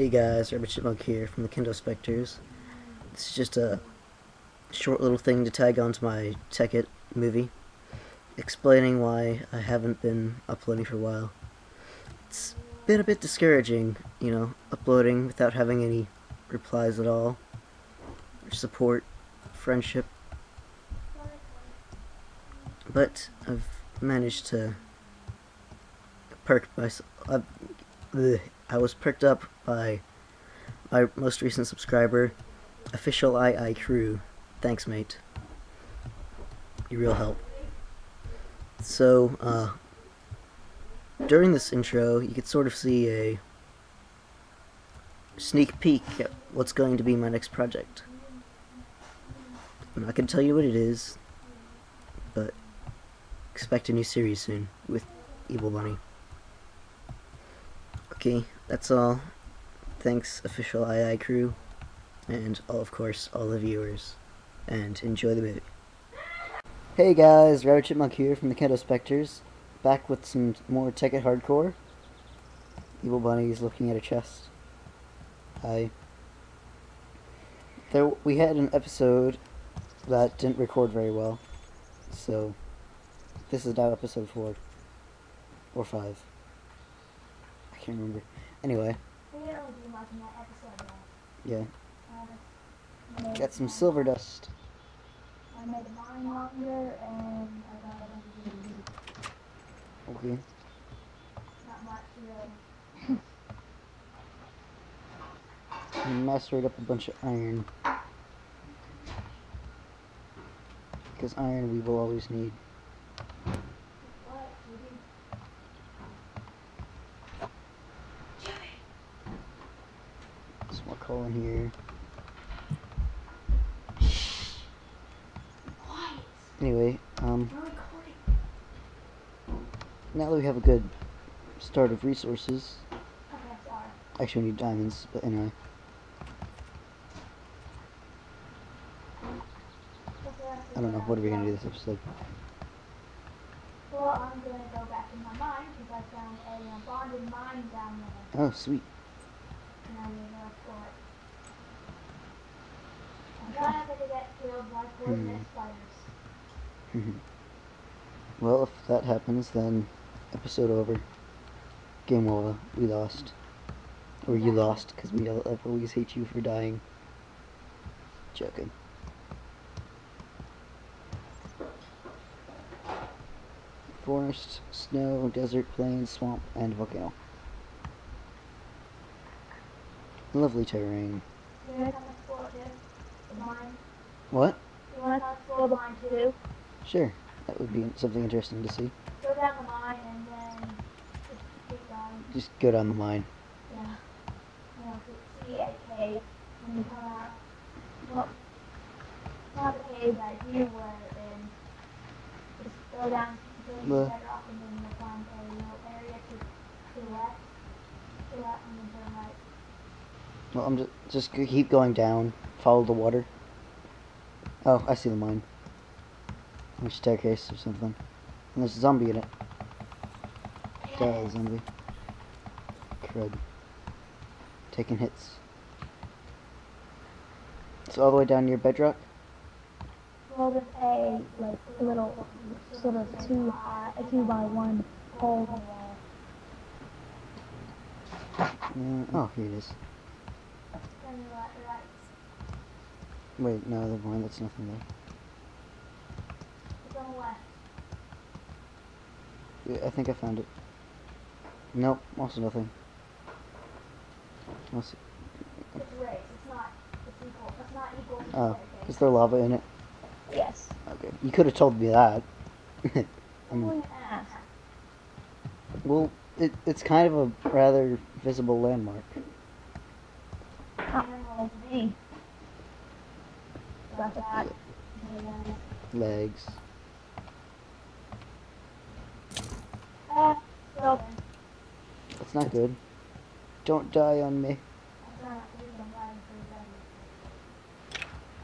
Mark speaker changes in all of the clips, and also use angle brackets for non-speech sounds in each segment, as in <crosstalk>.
Speaker 1: Hey guys, Rabid Chipmunk here from the Kendo Specters. This is just a short little thing to tag onto my Tekkit movie, explaining why I haven't been uploading for a while. It's been a bit discouraging, you know, uploading without having any replies at all, or support, friendship. But I've managed to perk myself. I've, I was picked up by my most recent subscriber, official II crew. Thanks, mate. You real help. So, uh, during this intro, you could sort of see a sneak peek at what's going to be my next project. I'm not going to tell you what it is, but expect a new series soon with Evil Bunny. Okay, that's all. Thanks, official II crew, and all, of course, all the viewers, and enjoy the movie. Hey guys, Rabid Chipmunk here from the Kendo Specters, back with some more Tekkit Hardcore. Evil Bunny is looking at a chest. Hi. There, we had an episode that didn't record very well, so this is now episode 4. Or 5. I can't remember. Anyway, yeah. Got some silver dust.
Speaker 2: I made the mine longer and I got a bunch of
Speaker 1: Okay. mastered up a bunch of iron. Because iron we will always need.
Speaker 2: What? We do
Speaker 1: Some more coal in here.
Speaker 2: quiet.
Speaker 1: Anyway, um, now that we have a good start of resources, actually we need diamonds, but anyway. I don't know, what are we gonna do this episode?
Speaker 2: Well, I'm gonna go back in my mine because I found a uh, bonded mine down there
Speaker 1: Oh, sweet.
Speaker 2: And I'm gonna go explore it. I'm trying not to get killed by poisonous spiders.
Speaker 1: well, if that happens, then episode over. Game over. We lost. Or you lost, because we all- always hate you for dying. Joking. Forest, snow, desert, plains, swamp, and volcano. Lovely terrain.
Speaker 2: You wanna come explore it too? The mine?
Speaker 1: What?
Speaker 2: You wanna explore the mine too?
Speaker 1: Sure. That would be something interesting to see.
Speaker 2: Go down the mine and then just keep going.
Speaker 1: Just go down the mine.
Speaker 2: Yeah. You know, see a cave when you come out. Well, not cave that you were in. Just go down to the
Speaker 1: Well-
Speaker 2: and then you'll find a little area to, to the left. To the left and then turn right.
Speaker 1: Well, I'm just just keep going down. Follow the water. Oh, I see the mine. A staircase or something. And there's a zombie in it. Die, zombie. Crud. Taking hits. It's all the way down near bedrock.
Speaker 2: Well, there's a like little sort of two high, a two by one hole in the wall.
Speaker 1: Uh, oh, here it is.
Speaker 2: Turn your right, right.
Speaker 1: Wait, no, the mind. That's nothing there.
Speaker 2: It's on the left.
Speaker 1: Yeah, I think I found it. Nope, also nothing. Also,
Speaker 2: It's raised. It's not. It's equal. It's not equal. to
Speaker 1: oh, is there lava in it?
Speaker 2: Yes.
Speaker 1: Okay, you could have told me that. <laughs> I mean,
Speaker 2: ask.
Speaker 1: well, it, it's kind of a rather visible landmark. Legs. That's not good. Don't die on me.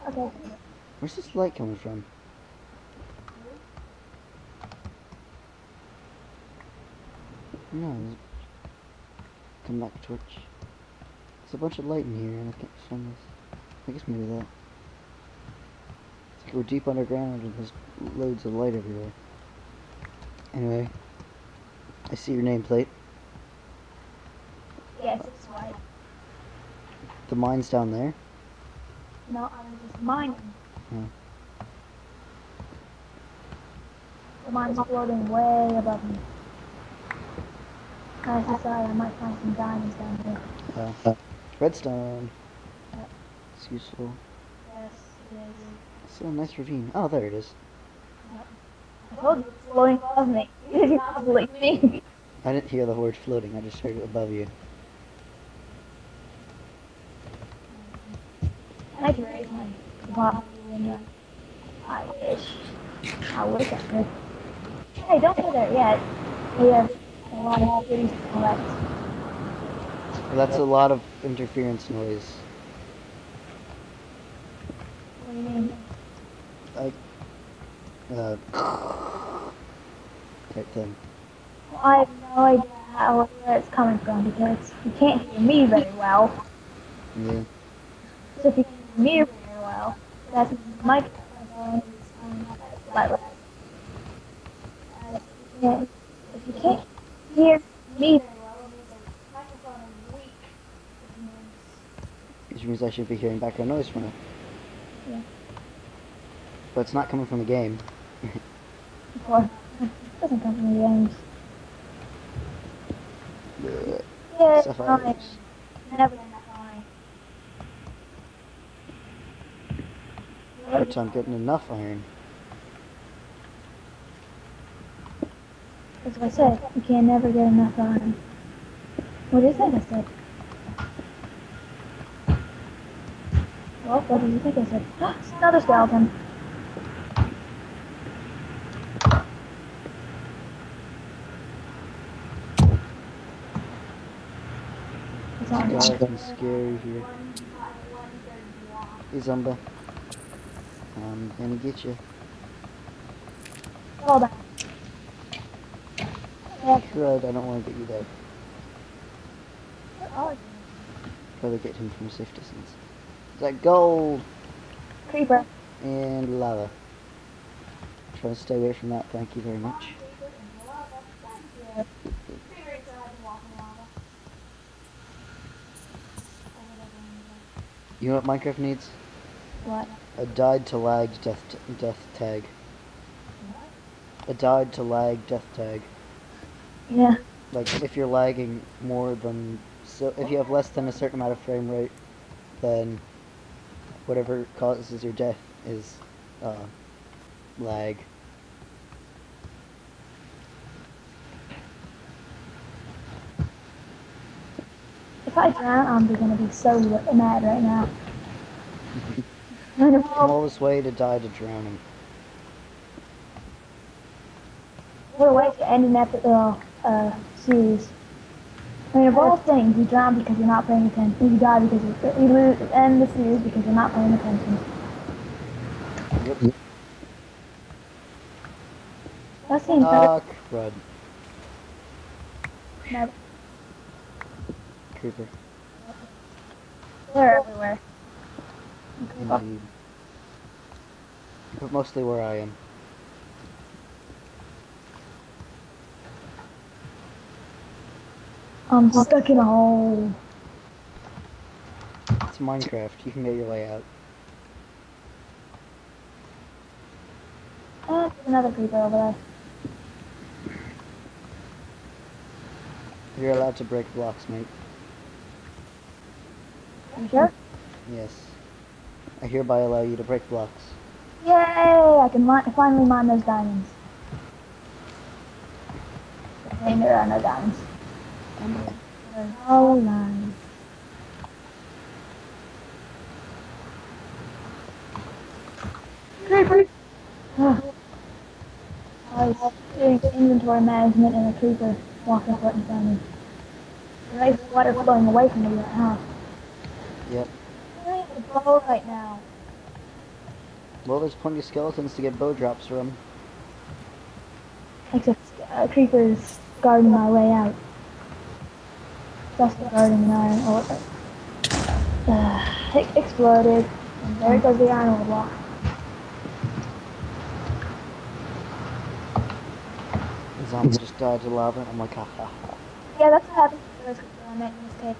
Speaker 2: Okay.
Speaker 1: Where's this light coming from? No. Come back, torch. A bunch of light in here, and I can't find this. I guess maybe that. It's like we're deep underground, and there's loads of light everywhere. Anyway, I see your nameplate.
Speaker 3: Yes, it's white.
Speaker 1: The mine's down there.
Speaker 3: No, I was just mining.
Speaker 1: Hmm.
Speaker 3: The mine's floating way above me. I decided I might find some diamonds down here.
Speaker 1: Uh, redstone. It's useful.
Speaker 3: Yes, it is.
Speaker 1: It's a nice ravine. Oh, there it is.
Speaker 3: I told you it's floating above me. You didn't believe me.
Speaker 1: I didn't hear the word floating. I just heard it above you.
Speaker 3: I could raise my bottom window. I wish. I wish I could. Hey, don't go there yet. We have a lot of things to collect.
Speaker 1: That's a lot of interference noise.
Speaker 3: What do you mean?
Speaker 1: Like, uh, type thing.
Speaker 3: Well, I have no idea how where it's coming from because you can't hear me very well.
Speaker 1: Yeah.
Speaker 3: So if you can hear me very well, that means the microphone is coming up at a slight level. Uh, if you can't- If you can't hear me very well, it means the microphone is weak. Which means
Speaker 1: I should be hearing background noise from it.
Speaker 3: Yeah.
Speaker 1: But it's not coming from the game.
Speaker 3: Course, it doesn't come from the games. Yeah, it's
Speaker 1: Sapphires.
Speaker 3: fine. Never gonna fine.
Speaker 1: Hard time getting enough iron.
Speaker 3: That's what I said. You can't never get enough iron. What is that I said? Well, what did you think I said? It's another skeleton. It's
Speaker 1: It's scary here. Hey, Zumba. Um, I'm gonna get you.
Speaker 3: Hold on.
Speaker 1: Crud, I don't want to get you there. Rather get him from a safe distance. That gold
Speaker 3: creeper.
Speaker 1: and lava? Try to stay away from that, thank you very much. You know what Minecraft needs?
Speaker 3: What?
Speaker 1: A died to lag death t- death tag. A died to lag death tag.
Speaker 3: Yeah.
Speaker 1: Like if you're lagging more than so if you have less than a certain amount of frame rate, then whatever causes your death is uh, lag.
Speaker 3: If I drown, I'm gonna be so mad right now. And if
Speaker 1: Come all this way to die to drowning.
Speaker 3: What a way to end an epic uh, uh, series. I mean, of all things, you drown because you're not paying attention. You die because you, you lose, end the series because you're not paying attention.
Speaker 1: Yep.
Speaker 3: That's the entire.
Speaker 1: Ah, crud.
Speaker 3: no,
Speaker 1: Creeper.
Speaker 3: they're everywhere.
Speaker 1: Indeed. But mostly where I am.
Speaker 3: I'm stuck in a hole.
Speaker 1: It's Minecraft. You can get your way out.
Speaker 3: And uh, there's another creeper over there.
Speaker 1: You're allowed to break blocks, mate.
Speaker 3: You sure?
Speaker 1: Yes. I hereby allow you to break blocks.
Speaker 3: Yay! I can finally mine those diamonds. And there are no diamonds. Creeper! Ah. I was doing inventory management and a creeper walking right in front of me. There's water flowing away from me right now.
Speaker 1: Yep.
Speaker 3: I need a bow right now.
Speaker 1: Well, there's plenty of skeletons to get bow drops from.
Speaker 3: Except uh, creepers guarding my way out. Just guarding an iron ore. it exploded, and there goes the iron ore block.
Speaker 1: The zombie just died to lava, and I'm like, ha ha ha.
Speaker 3: Yeah, that's what happened to I made this cave.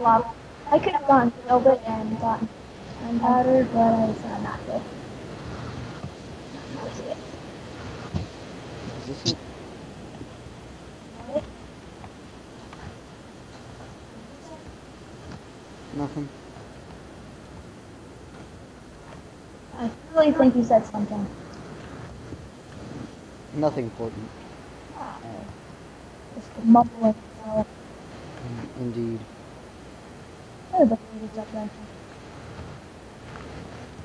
Speaker 3: Lava. I could have gone it and gotten gunpowder, but I decided uh, not to. Not.
Speaker 1: Is this it? Nothing.
Speaker 3: I really think you said something.
Speaker 1: Nothing important.
Speaker 3: Just mumbling.
Speaker 1: Mm, Indeed.
Speaker 3: the up there.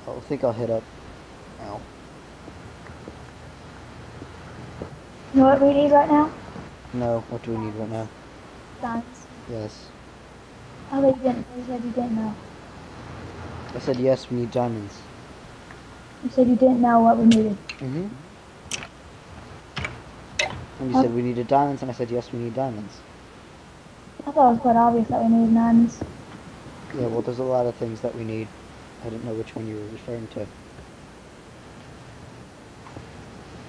Speaker 1: I think I'll hit up. Ow.
Speaker 3: You know what we need right now?
Speaker 1: No, what do we need right now?
Speaker 3: Diamonds.
Speaker 1: Yes.
Speaker 3: Oh, but you didn't. You said you didn't know.
Speaker 1: I said yes, we need diamonds.
Speaker 3: You said you didn't know what we needed.
Speaker 1: Mm-hmm. And you said we needed diamonds, and I said yes, we need diamonds.
Speaker 3: I thought it was quite obvious that we needed diamonds.
Speaker 1: Yeah, well, there's a lot of things that we need. I didn't know which one you were referring to.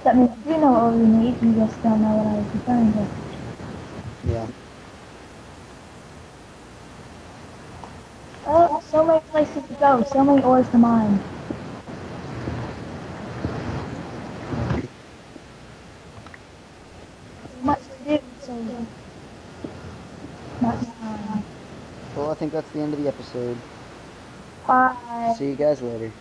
Speaker 3: That means you know what we need, you just don't know what I was referring to.
Speaker 1: Yeah.
Speaker 3: Oh, so many places to go, so many ores to mine. So much to do, so much time.
Speaker 1: Well, I think that's the end of the episode.
Speaker 3: Bye.
Speaker 1: See you guys later.